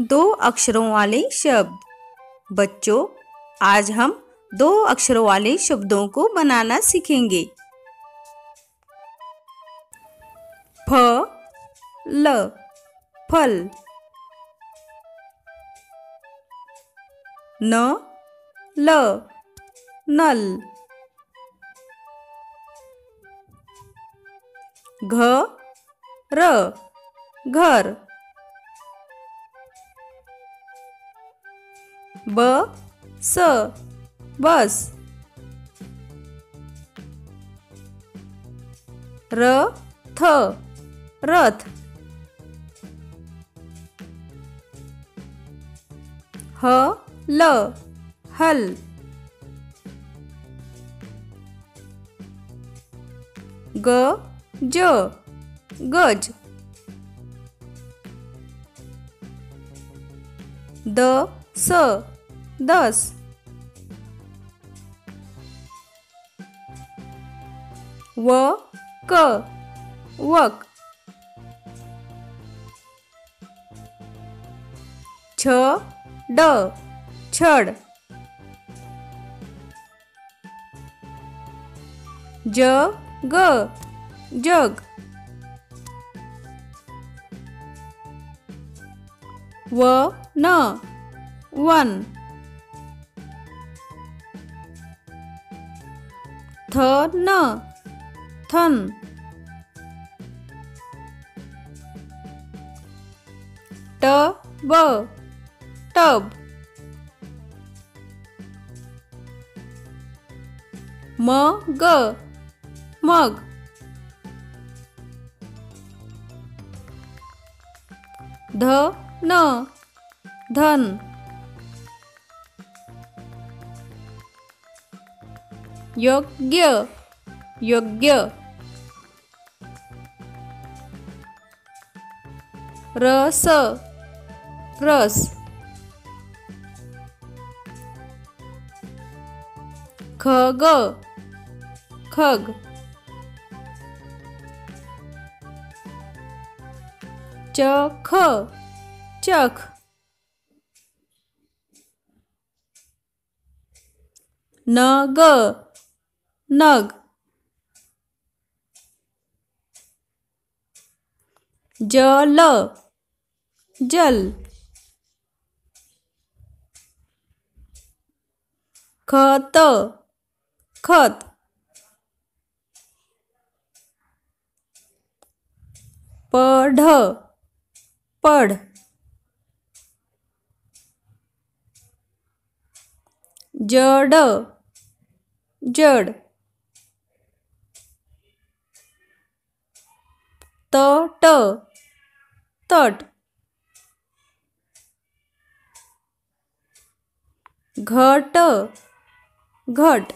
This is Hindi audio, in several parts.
दो अक्षरों वाले शब्द। बच्चों, आज हम दो अक्षरों वाले शब्दों को बनाना सीखेंगे। फ, ल, फल। न, ल, नल। घ, र, घर। ब स बस। र थ रथ। ह ल हल। ग ज गज। द स दस। व क वक। छ ड छड़। ज ग जग। व न। वन थ न थन ट ब टब म ग मग ध न धन योग्य योग्य रस रस खग खग चख चख नग नग। जल। जल। खत। खत। पढ़। पढ़। जड़। जड़। तट तट. घट. घट.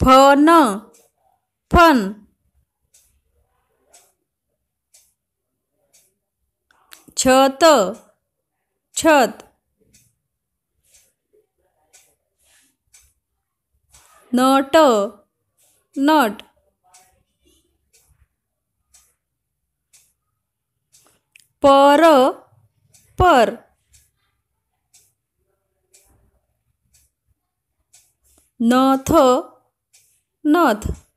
फन. फन. छत. छत. नट. नट पर पर. नथ नथ